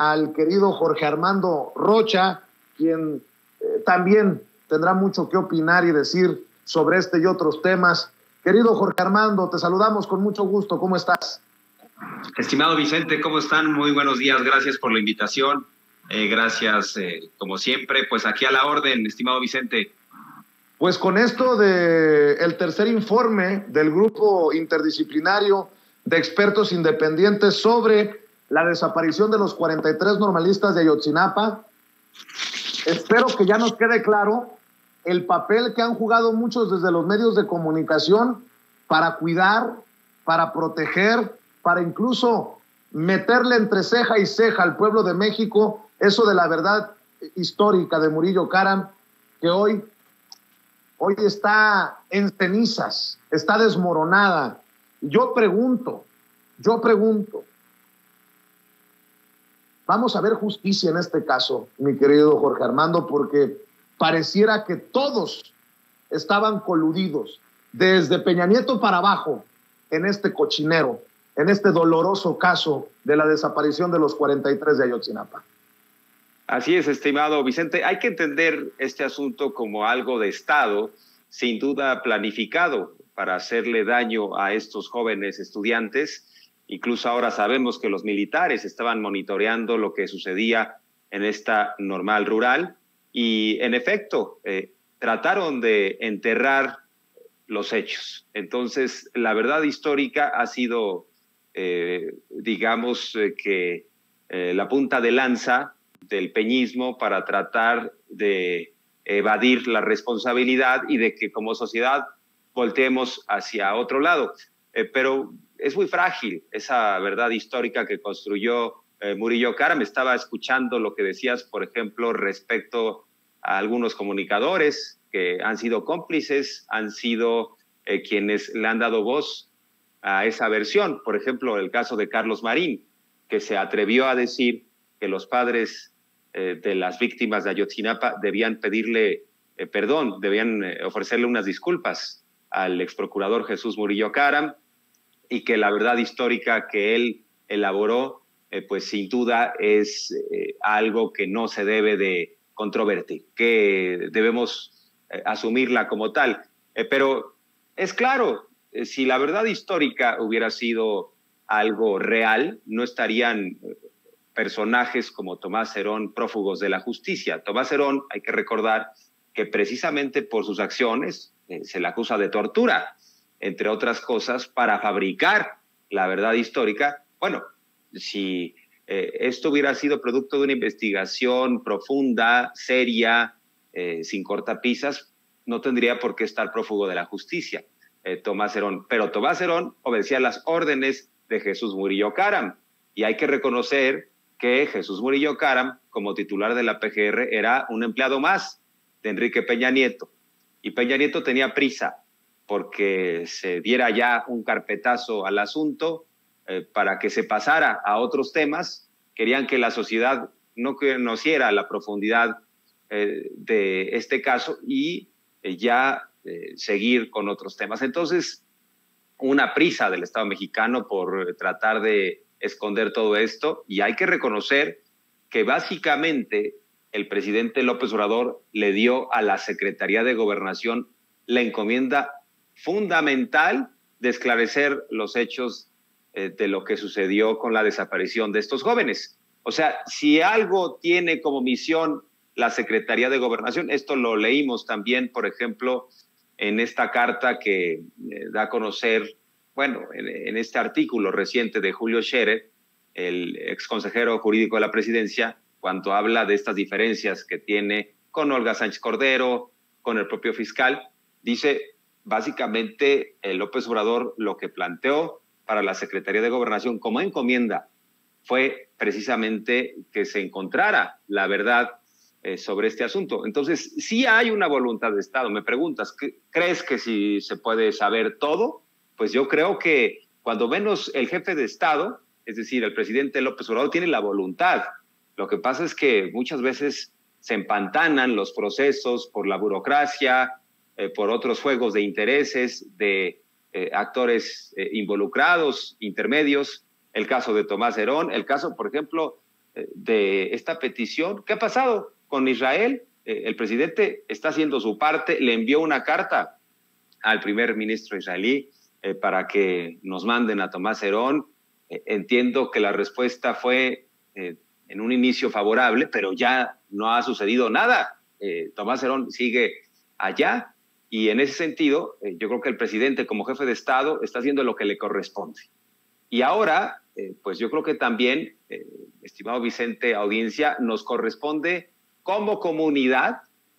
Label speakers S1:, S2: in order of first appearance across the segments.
S1: al querido Jorge Armando Rocha, quien eh, también tendrá mucho que opinar y decir sobre este y otros temas. Querido Jorge Armando, te saludamos con mucho gusto. ¿Cómo estás?
S2: Estimado Vicente, ¿cómo están? Muy buenos días. Gracias por la invitación. Eh, gracias, eh, como siempre. Pues aquí a la orden, estimado Vicente.
S1: Pues con esto de el tercer informe del grupo interdisciplinario de expertos independientes sobre la desaparición de los 43 normalistas de Ayotzinapa, espero que ya nos quede claro el papel que han jugado muchos desde los medios de comunicación para cuidar, para proteger, para incluso meterle entre ceja y ceja al pueblo de México eso de la verdad histórica de Murillo Karam, que hoy, hoy está en cenizas, está desmoronada. Yo pregunto, yo pregunto, vamos a ver justicia en este caso, mi querido Jorge Armando, porque pareciera que todos estaban coludidos, desde Peña Nieto para abajo, en este cochinero, en este doloroso caso de la desaparición de los 43 de Ayotzinapa.
S2: Así es, estimado Vicente. Hay que entender este asunto como algo de Estado, sin duda planificado para hacerle daño a estos jóvenes estudiantes. Incluso ahora sabemos que los militares estaban monitoreando lo que sucedía en esta normal rural y en efecto, eh, trataron de enterrar los hechos. Entonces, la verdad histórica ha sido, eh, digamos, eh, que la punta de lanza del peñismo para tratar de evadir la responsabilidad y de que como sociedad volteemos hacia otro lado. pero es muy frágil esa verdad histórica que construyó eh, Murillo Cara, me estaba escuchando lo que decías, por ejemplo, respecto a algunos comunicadores que han sido cómplices, han sido eh, quienes le han dado voz a esa versión. Por ejemplo, el caso de Carlos Marín, que se atrevió a decir que los padres eh, de las víctimas de Ayotzinapa debían pedirle perdón, debían ofrecerle unas disculpas al exprocurador Jesús Murillo Caram y que la verdad histórica que él elaboró eh, pues sin duda es eh, algo que no se debe de controvertir, que debemos eh, asumirla como tal. pero es claro, si la verdad histórica hubiera sido algo real, no estarían personajes como Tomás Herón prófugos de la justicia. Tomás Herón, hay que recordar que precisamente por sus acciones se le acusa de tortura, entre otras cosas, para fabricar la verdad histórica. Bueno, si eh, esto hubiera sido producto de una investigación profunda, seria, eh, sin cortapisas, no tendría por qué estar prófugo de la justicia, eh, Tomás Herón. Pero Tomás Herón obedecía las órdenes de Jesús Murillo Caram. Y hay que reconocer que Jesús Murillo Caram, como titular de la PGR, era un empleado más de Enrique Peña Nieto. Y Peña Nieto tenía prisa porque se diera ya un carpetazo al asunto eh, para que se pasara a otros temas, querían que la sociedad no conociera la profundidad eh, de este caso y eh, ya seguir con otros temas. Entonces, una prisa del Estado mexicano por tratar de esconder todo esto y hay que reconocer que básicamente el presidente López Obrador le dio a la Secretaría de Gobernación la encomienda fundamental de esclarecer los hechos eh, de lo que sucedió con la desaparición de estos jóvenes. O sea, si algo tiene como misión la Secretaría de Gobernación, esto lo leímos también, por ejemplo, en esta carta que eh, da a conocer, bueno, en, este artículo reciente de Julio Scherer, el ex consejero jurídico de la presidencia, cuando habla de estas diferencias que tiene con Olga Sánchez Cordero, con el propio fiscal, dice básicamente el López Obrador lo que planteó para la Secretaría de Gobernación como encomienda fue precisamente que se encontrara la verdad eh, sobre este asunto. Entonces, si hay una voluntad de Estado. Me preguntas, ¿crees que si se puede saber todo? Pues yo creo que cuando menos el jefe de Estado, es decir, el presidente López Obrador, tiene la voluntad. Lo que pasa es que muchas veces se empantanan los procesos por la burocracia, eh, por otros juegos de intereses, de eh, actores eh, involucrados, intermedios, el caso de Tomás Herón, el caso, por ejemplo, de esta petición. ¿Qué ha pasado con Israel? El presidente está haciendo su parte, le envió una carta al primer ministro israelí para que nos manden a Tomás Herón. entiendo que la respuesta fue en un inicio favorable, pero ya no ha sucedido nada. Tomás Herón sigue allá y en ese sentido, yo creo que el presidente como jefe de Estado está haciendo lo que le corresponde. Y ahora, pues yo creo que también estimado Vicente, audiencia, nos corresponde como comunidad,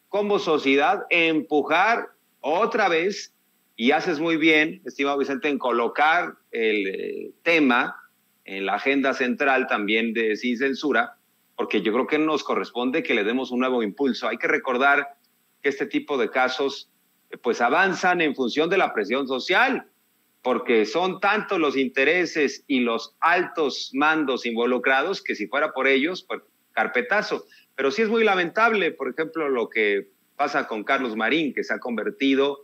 S2: como sociedad, empujar otra vez, y haces muy bien, estimado Vicente, en colocar el eh, tema en la agenda central también de Sin Censura, porque yo creo que nos corresponde que le demos un nuevo impulso. Hay que recordar que este tipo de casos pues avanzan en función de la presión social porque son tantos los intereses y los altos mandos involucrados que si fuera por ellos, pues carpetazo. Pero sí es muy lamentable, por ejemplo, lo que pasa con Carlos Marín, que se ha convertido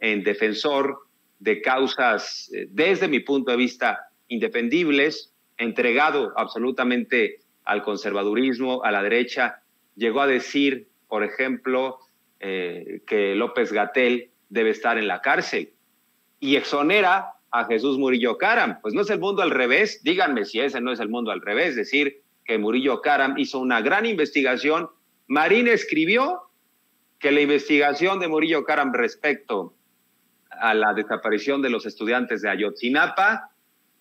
S2: en defensor de causas, eh, desde mi punto de vista, indefendibles, entregado absolutamente al conservadurismo, a la derecha. Llegó a decir, por ejemplo, eh, que López Gatel debe estar en la cárcel y exonera a Jesús Murillo Caram. Pues no es el mundo al revés, díganme si ese no es el mundo al revés, decir que Murillo Caram hizo una gran investigación. Marín escribió que la investigación de Murillo Caram respecto a la desaparición de los estudiantes de Ayotzinapa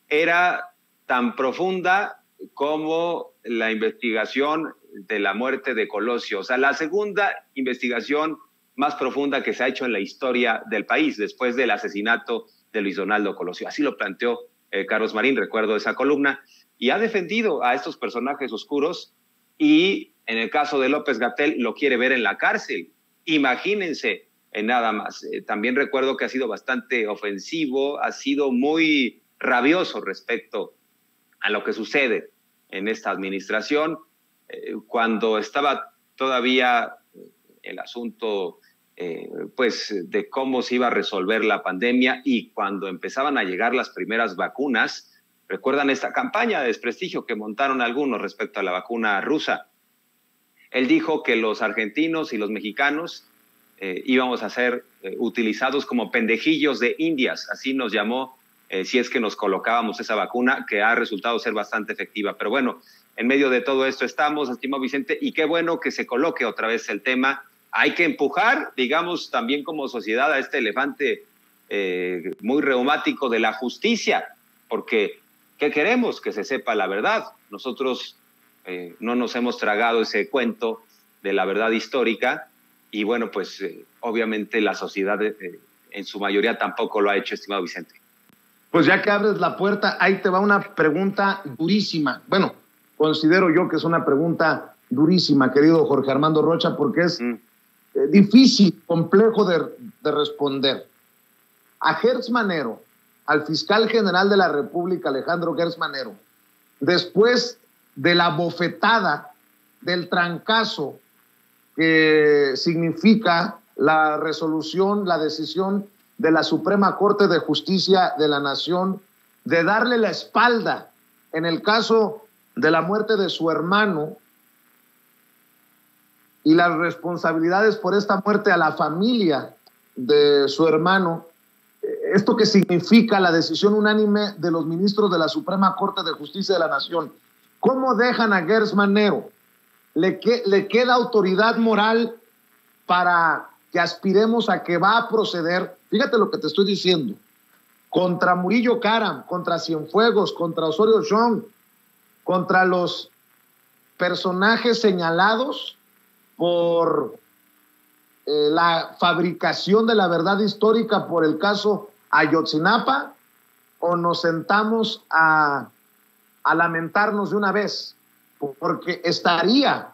S2: era tan profunda como la investigación de la muerte de Colosio. O sea, la segunda investigación más profunda que se ha hecho en la historia del país después del asesinato de Luis Donaldo Colosio. Así lo planteó eh, Carlos Marín, recuerdo esa columna, y ha defendido a estos personajes oscuros y en el caso de López Gatel lo quiere ver en la cárcel. Imagínense en nada más. Eh, también recuerdo que ha sido bastante ofensivo, ha sido muy rabioso respecto a lo que sucede en esta administración. Eh, cuando estaba todavía el asunto eh, pues de cómo se iba a resolver la pandemia y cuando empezaban a llegar las primeras vacunas, recuerdan esta campaña de desprestigio que montaron algunos respecto a la vacuna rusa. Él dijo que los argentinos y los mexicanos eh, íbamos a ser utilizados como pendejillos de indias, así nos llamó si es que nos colocábamos esa vacuna, que ha resultado ser bastante efectiva. Pero bueno, en medio de todo esto estamos, estimado Vicente, y qué bueno que se coloque otra vez el tema hay que empujar, digamos, también como sociedad a este elefante eh, muy reumático de la justicia, porque ¿qué queremos? Que se sepa la verdad. Nosotros eh, no nos hemos tragado ese cuento de la verdad histórica y bueno, pues eh, obviamente la sociedad en su mayoría tampoco lo ha hecho, estimado Vicente.
S1: Pues ya que abres la puerta, ahí te va una pregunta durísima. Bueno, considero yo que es una pregunta durísima, querido Jorge Armando Rocha, porque es... Mm. Eh, difícil, complejo de, responder. A Gertz Manero, al fiscal general de la República, Alejandro Gertz Manero, después de la bofetada, del trancazo que significa la resolución, la decisión de la Suprema Corte de Justicia de la Nación de darle la espalda en el caso de la muerte de su hermano, y las responsabilidades por esta muerte a la familia de su hermano, esto que significa la decisión unánime de los ministros de la Suprema Corte de Justicia de la Nación, ¿cómo dejan a Gers Manero? ¿Le, ¿Le queda autoridad moral para que aspiremos a que va a proceder? Fíjate lo que te estoy diciendo. Contra Murillo Karam, contra Cienfuegos, contra Osorio Chong, contra los personajes señalados por eh, la fabricación de la verdad histórica por el caso Ayotzinapa o nos sentamos a, a lamentarnos de una vez? Porque estaría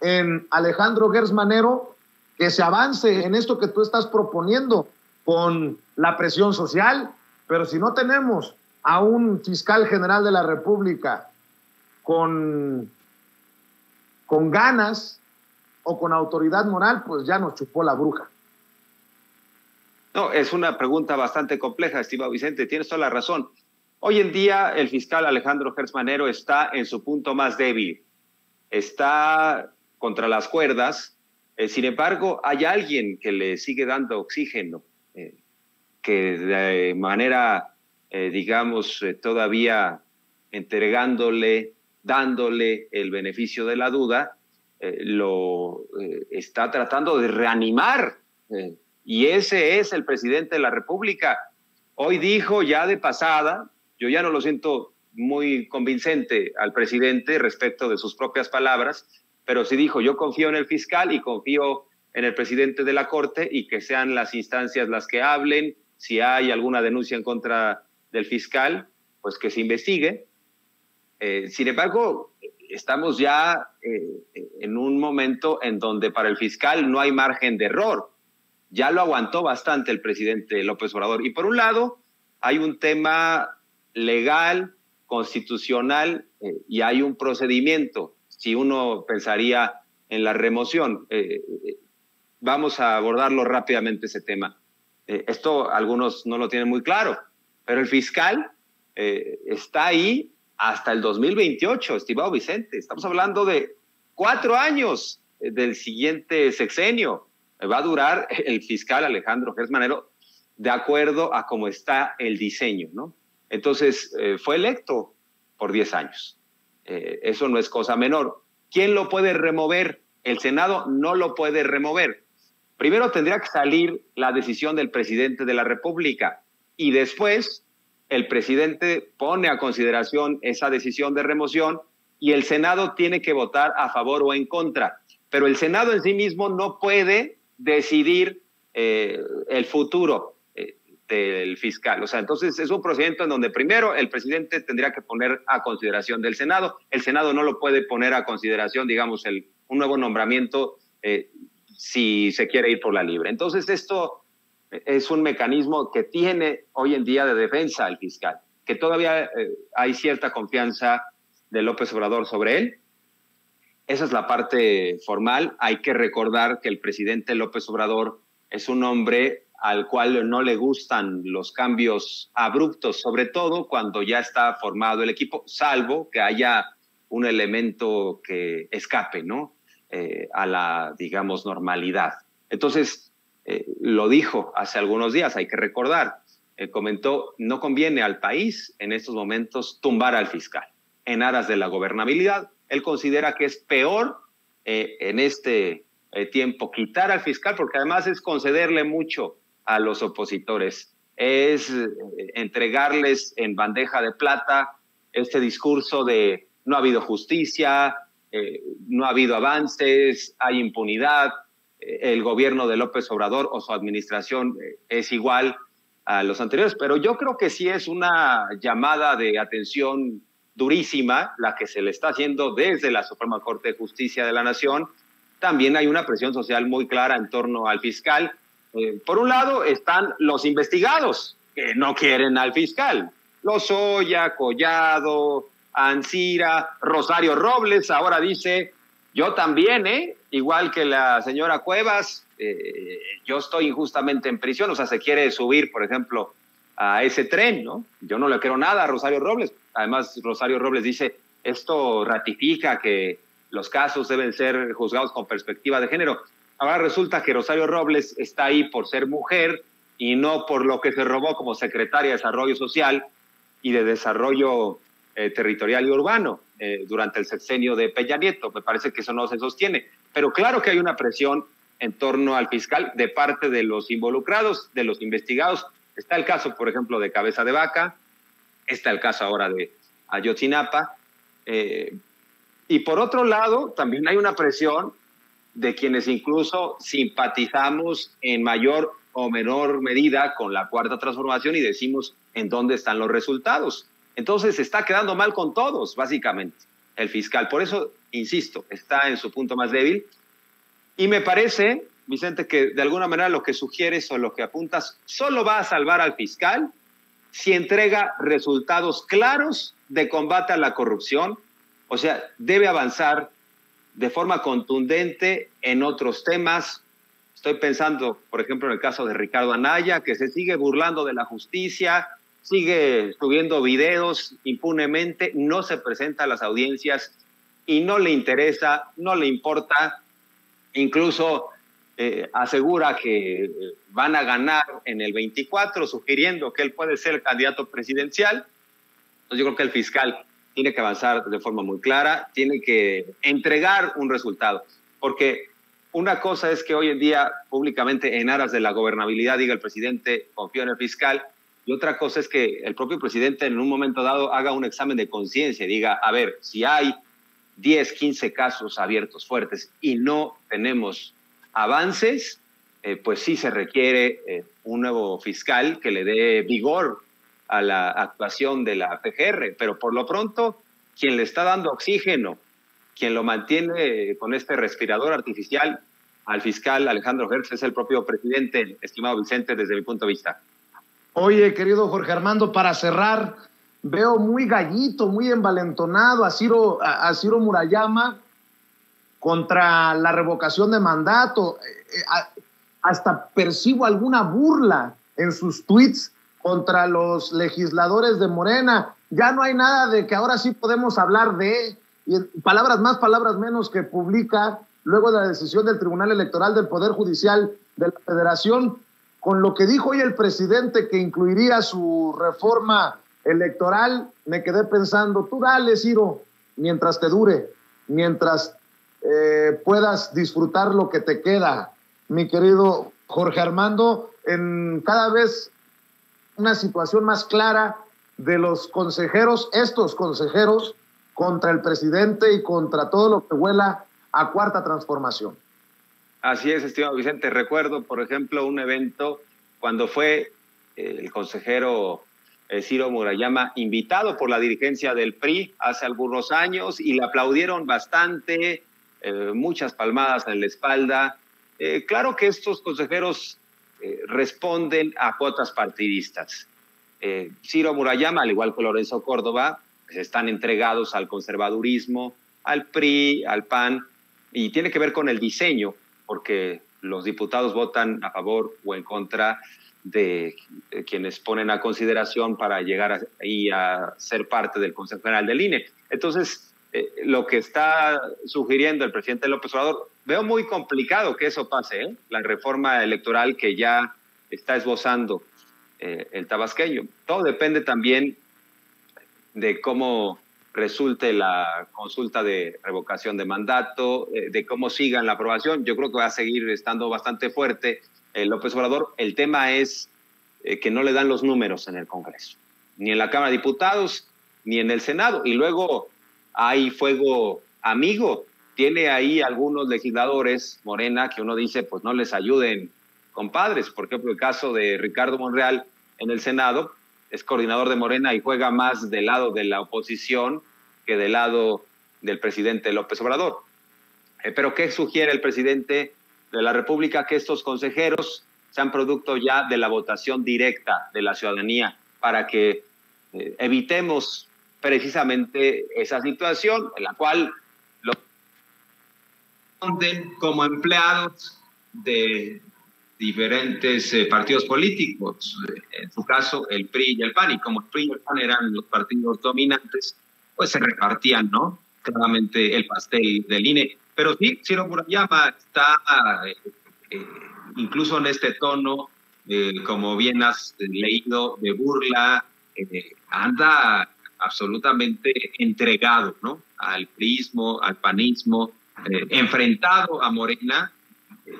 S1: en Alejandro Gersmanero que se avance en esto que tú estás proponiendo con la presión social, pero si no tenemos a un fiscal general de la República con, con ganas o con autoridad moral, pues ya nos chupó la bruja.
S2: No, es una pregunta bastante compleja, estimado Vicente, tienes toda la razón. Hoy en día el fiscal Alejandro Gersmanero está en su punto más débil. está contra las cuerdas. Eh, sin embargo, hay alguien que le sigue dando oxígeno, eh, que de manera, eh, digamos, todavía entregándole, dándole el beneficio de la duda, lo está tratando de reanimar. y ese es el presidente de la República. Hoy dijo ya de pasada, yo ya no lo siento muy convincente al presidente respecto de sus propias palabras, pero sí dijo, yo confío en el fiscal y confío en el presidente de la Corte y que sean las instancias las que hablen. Si hay alguna denuncia en contra del fiscal, pues que se investigue. Eh, sin embargo, estamos ya eh, en un momento en donde para el fiscal no hay margen de error. Ya lo aguantó bastante el presidente López Obrador. Y por un lado, hay un tema legal, constitucional, eh, y hay un procedimiento si uno pensaría en la remoción. Eh, eh, vamos a abordarlo rápidamente ese tema. Eh, esto algunos no lo tienen muy claro, pero el fiscal está ahí hasta el 2028, estimado Vicente. Estamos hablando de cuatro años del siguiente sexenio. Va a durar el fiscal Alejandro Gersmanero de acuerdo a cómo está el diseño, ¿no? Entonces, fue electo por 10 años. Eh, eso no es cosa menor. ¿Quién lo puede remover? El Senado no lo puede remover. Primero tendría que salir la decisión del presidente de la República y después el presidente pone a consideración esa decisión de remoción y el Senado tiene que votar a favor o en contra. Pero el Senado en sí mismo no puede decidir eh, el futuro del fiscal. O sea, entonces es un procedimiento en donde primero el presidente tendría que poner a consideración del Senado. El Senado no lo puede poner a consideración, digamos, el, un nuevo nombramiento eh, si se quiere ir por la libre. Entonces esto es un mecanismo que tiene hoy en día de defensa el fiscal, que todavía eh, hay cierta confianza de López Obrador sobre él. Esa es la parte formal. Hay que recordar que el presidente López Obrador es un hombre al cual no le gustan los cambios abruptos, sobre todo cuando ya está formado el equipo, salvo que haya un elemento que escape, ¿no? Eh, a la, digamos, normalidad. Entonces, eh, lo dijo hace algunos días, hay que recordar, él comentó, no conviene al país en estos momentos tumbar al fiscal. En aras de la gobernabilidad, él considera que es peor eh, en este tiempo quitar al fiscal, porque además es concederle mucho a los opositores, es eh, entregarles en bandeja de plata este discurso de no ha habido justicia, eh, no ha habido avances, hay impunidad, eh, el gobierno de López Obrador o su administración es igual a los anteriores, pero yo creo que sí es una llamada de atención durísima la que se le está haciendo desde la Suprema Corte de Justicia de la Nación. También hay una presión social muy clara en torno al fiscal eh, por un lado están los investigados, que no quieren al fiscal. Lozoya, Collado, Ancira, Rosario Robles, ahora dice, yo también, ¿eh? igual que la señora Cuevas, eh, yo estoy injustamente en prisión, o sea, se quiere subir, por ejemplo, a ese tren, ¿no? Yo no le quiero nada a Rosario Robles. Además, Rosario Robles dice, esto ratifica que los casos deben ser juzgados con perspectiva de género. Ahora resulta que Rosario Robles está ahí por ser mujer y no por lo que se robó como secretaria de Desarrollo Social y de Desarrollo eh, Territorial y Urbano eh, durante el sexenio de Peña Nieto. Me parece que eso no se sostiene. Pero claro que hay una presión en torno al fiscal de parte de los involucrados, de los investigados. Está el caso, por ejemplo, de Cabeza de Vaca, está el caso ahora de Ayotzinapa. Eh, y por otro lado, también hay una presión de quienes incluso simpatizamos en mayor o menor medida con la cuarta transformación y decimos en dónde están los resultados. Entonces está quedando mal con todos, básicamente, el fiscal. Por eso, insisto, está en su punto más débil. Y me parece, Vicente, que de alguna manera lo que sugieres o lo que apuntas solo va a salvar al fiscal si entrega resultados claros de combate a la corrupción. O sea, debe avanzar de forma contundente en otros temas. Estoy pensando, por ejemplo, en el caso de Ricardo Anaya, que se sigue burlando de la justicia, sigue subiendo videos impunemente, no se presenta a las audiencias y no le interesa, no le importa, incluso eh, asegura que van a ganar en el 24, sugiriendo que él puede ser el candidato presidencial. Entonces yo creo que el fiscal tiene que avanzar de forma muy clara, tiene que entregar un resultado, porque una cosa es que hoy en día públicamente en aras de la gobernabilidad diga el presidente confío en el fiscal, y otra cosa es que el propio presidente en un momento dado haga un examen de conciencia y diga, a ver, si hay 10, 15 casos abiertos fuertes y no tenemos avances, eh, pues sí se requiere eh, un nuevo fiscal que le dé vigor a la actuación de la PGR, pero por lo pronto, quien le está dando oxígeno, quien lo mantiene con este respirador artificial al fiscal Alejandro Hertz es el propio presidente, estimado Vicente, desde mi punto de vista.
S1: Oye, querido Jorge Armando, para cerrar, veo muy gallito, muy envalentonado a Ciro, a Ciro Murayama contra la revocación de mandato. Eh, eh, hasta percibo alguna burla en sus tweets contra los legisladores de Morena. Ya no hay nada de que ahora sí podemos hablar de, palabras más, palabras menos que publica luego de la decisión del Tribunal Electoral del Poder Judicial de la Federación, con lo que dijo hoy el presidente que incluiría su reforma electoral, me quedé pensando, tú dale, Ciro, mientras te dure, mientras eh, puedas disfrutar lo que te queda, mi querido Jorge Armando, en cada vez una situación más clara de los consejeros, estos consejeros, contra el presidente y contra todo lo que huela a cuarta transformación.
S2: Así es, estimado Vicente. Recuerdo, por ejemplo, un evento cuando fue eh, el consejero eh, Ciro Murayama invitado por la dirigencia del PRI hace algunos años y le aplaudieron bastante, eh, muchas palmadas en la espalda. claro que estos consejeros responden a cuotas partidistas. Ciro Murayama, al igual que Lorenzo Córdoba, pues, están entregados al conservadurismo, al PRI, al PAN, y tiene que ver con el diseño, porque los diputados votan a favor o en contra de, quienes ponen a consideración para llegar ahí a ser parte del Consejo General del INE. Entonces, eh, lo que está sugiriendo el presidente López Obrador, veo muy complicado que eso pase, ¿eh? la reforma electoral que ya está esbozando eh, el tabasqueño. Todo depende también de cómo resulte la consulta de revocación de mandato, eh, de cómo sigan la aprobación. Yo creo que va a seguir estando bastante fuerte el López Obrador. El tema es eh, que no le dan los números en el Congreso, ni en la Cámara de Diputados, ni en el Senado. Y luego hay fuego amigo. Tiene ahí algunos legisladores, Morena, que uno dice, pues no les ayuden, compadres. Por ejemplo, el caso de Ricardo Monreal en el Senado, es coordinador de Morena y juega más del lado de la oposición que del lado del presidente López Obrador. Eh, pero ¿qué sugiere el presidente de la República? Que estos consejeros sean producto ya de la votación directa de la ciudadanía para que eh, evitemos precisamente esa situación en la cual como empleados de diferentes eh, partidos políticos, en su caso el PRI y el PAN, y como el PRI y el PAN eran los partidos dominantes, pues se repartían, ¿no? Claramente el pastel del INE. Pero sí, Ciro Murayama está eh, eh, incluso en este tono, como bien has leído, de burla, anda absolutamente entregado, ¿no? Al prismo, al panismo, enfrentado a Morena,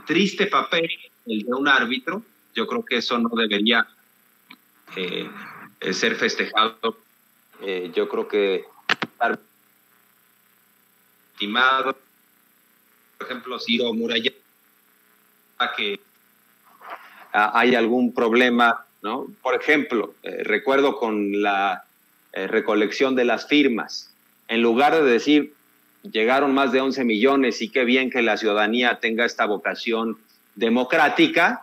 S2: triste papel el de un árbitro, yo creo que eso no debería eh, eh, ser festejado. Eh, yo creo que estimado, por ejemplo, Ciro Muraya, que hay algún problema, ¿no? Por ejemplo, recuerdo con la recolección de las firmas, en lugar de decir llegaron más de 11 millones y qué bien que la ciudadanía tenga esta vocación democrática,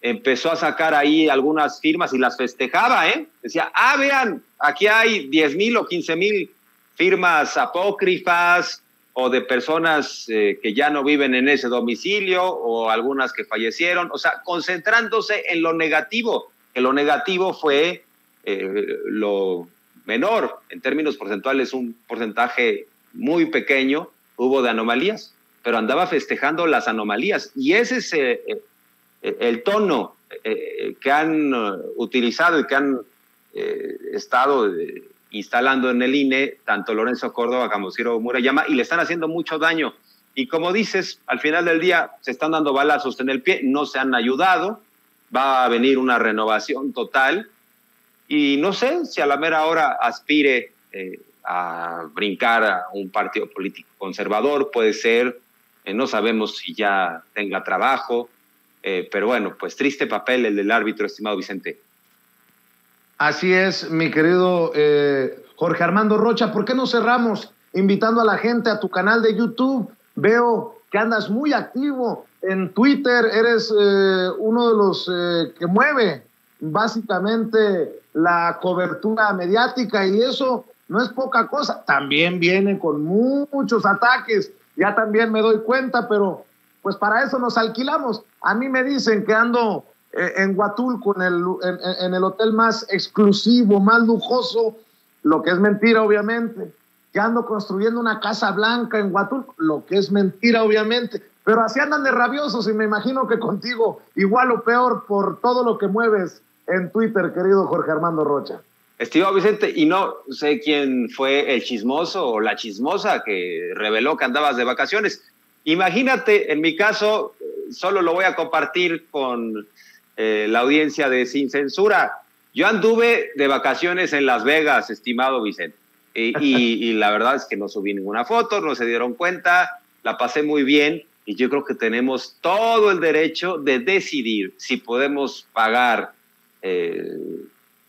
S2: empezó a sacar ahí algunas firmas y las festejaba, ¿eh? Decía, ah, vean, aquí hay 10 mil o 15 mil firmas apócrifas o de personas eh, que ya no viven en ese domicilio o algunas que fallecieron, o sea, concentrándose en lo negativo, que lo negativo fue eh, lo menor, en términos porcentuales, un porcentaje muy pequeño hubo de anomalías, pero andaba festejando las anomalías. Y ese es eh, eh, el tono eh, que han utilizado y que han estado instalando en el INE, tanto Lorenzo Córdoba como Ciro Murayama, y le están haciendo mucho daño. Y como dices, al final del día se están dando balazos en el pie, no se han ayudado, va a venir una renovación total, y no sé si a la mera hora aspire a brincar a un partido político conservador, puede ser, eh, no sabemos si ya tenga trabajo, eh, pero bueno, pues triste papel el del árbitro, estimado Vicente.
S1: Así es, mi querido eh, Jorge Armando Rocha, ¿por qué no cerramos invitando a la gente a tu canal de YouTube? Veo que andas muy activo en Twitter, eres uno de los que mueve básicamente la cobertura mediática y eso no es poca cosa. También viene con muchos ataques, ya también me doy cuenta, pero pues para eso nos alquilamos. A mí me dicen que ando eh, en Huatulco, en el, en, el hotel más exclusivo, más lujoso, lo que es mentira, obviamente. Que ando construyendo una casa blanca en Huatulco, lo que es mentira, obviamente. Pero así andan de rabiosos y me imagino que contigo igual o peor por todo lo que mueves en Twitter, querido Jorge Armando Rocha.
S2: Estimado Vicente, y no sé quién fue el chismoso o la chismosa que reveló que andabas de vacaciones. Imagínate, en mi caso, solo lo voy a compartir con eh, la audiencia de Sin Censura. Yo anduve de vacaciones en Las Vegas, estimado Vicente. Y, y, la verdad es que no subí ninguna foto, no se dieron cuenta, la pasé muy bien y yo creo que tenemos todo el derecho de decidir si podemos pagar eh,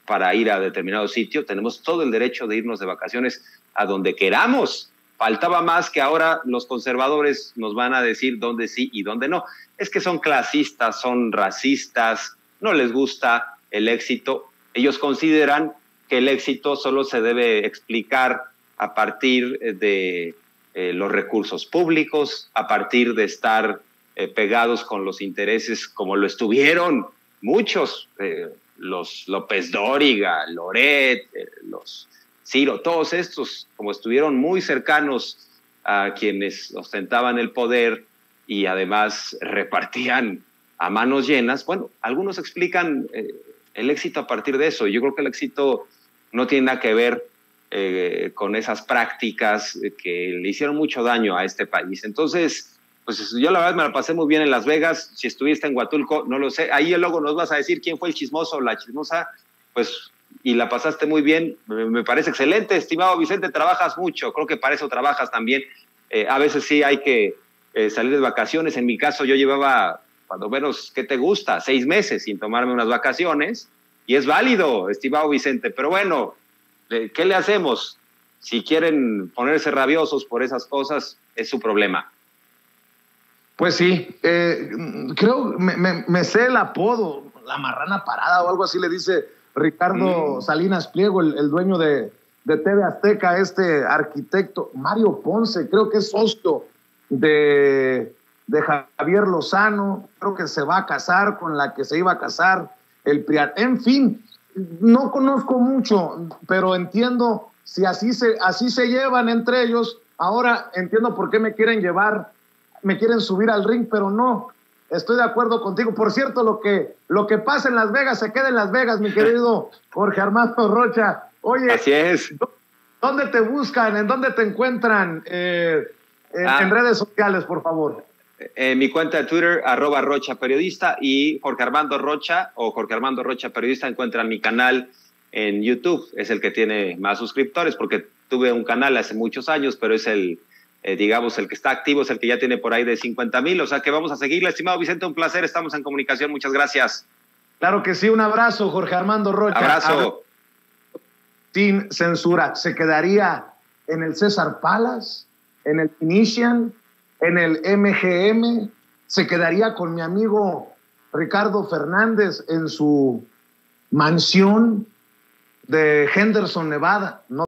S2: para ir a determinado sitio, tenemos todo el derecho de irnos de vacaciones a donde queramos. Faltaba más que ahora los conservadores nos van a decir dónde sí y dónde no. Es que son clasistas, son racistas, no les gusta el éxito. Ellos consideran que el éxito solo se debe explicar a partir de eh, los recursos públicos, a partir de estar eh, pegados con los intereses como lo estuvieron muchos. Eh, los López Dóriga, Loret, eh, los Ciro, todos estos, como estuvieron muy cercanos a quienes ostentaban el poder y además repartían a manos llenas, bueno, algunos explican eh, el éxito a partir de eso. Yo creo que el éxito no tiene nada que ver eh, con esas prácticas que le hicieron mucho daño a este país. Entonces, pues yo la verdad me la pasé muy bien en Las Vegas. Si estuviste en Huatulco, no lo sé. Ahí luego nos vas a decir quién fue el chismoso o la chismosa. Pues, y la pasaste muy bien. Me parece excelente, estimado Vicente. Trabajas mucho. Creo que para eso trabajas también. Eh, a veces sí hay que eh, salir de vacaciones. En mi caso, yo llevaba, cuando menos, ¿qué te gusta? Seis meses sin tomarme unas vacaciones. Y es válido, estimado Vicente. Pero bueno, eh, ¿qué le hacemos? Si quieren ponerse rabiosos por esas cosas, es su problema.
S1: Pues sí, eh, creo, me, sé el apodo, la marrana parada o algo así le dice Ricardo mm. Salinas Pliego, el, dueño de, de, TV Azteca, este arquitecto, Mario Ponce, creo que es socio de, de, Javier Lozano, creo que se va a casar con la que se iba a casar, el Priar. En fin, no conozco mucho, pero entiendo si así se, así se llevan entre ellos. Ahora entiendo por qué me quieren llevar me quieren subir al ring, pero no. Estoy de acuerdo contigo. Por cierto, lo que, lo que pasa en Las Vegas se queda en Las Vegas, mi querido Jorge Armando Rocha. Oye,
S2: así es.
S1: ¿Dónde te buscan? ¿En dónde te encuentran? Eh, ah. en, redes sociales, por favor.
S2: En mi cuenta de Twitter, arroba Rocha Periodista y Jorge Armando Rocha o Jorge Armando Rocha Periodista encuentran mi canal en YouTube. Es el que tiene más suscriptores porque tuve un canal hace muchos años, pero es el, eh, digamos, el que está activo es el que ya tiene por ahí de 50 mil. O sea que vamos a seguirle. Estimado Vicente, un placer. Estamos en comunicación. Muchas gracias.
S1: Claro que sí. Un abrazo, Jorge Armando Rocha.
S2: Abrazo.
S1: Sin censura. ¿Se quedaría en el César Palace, en el Initian, en el MGM? ¿Se quedaría con mi amigo Ricardo Fernández en su mansión de Henderson, Nevada? No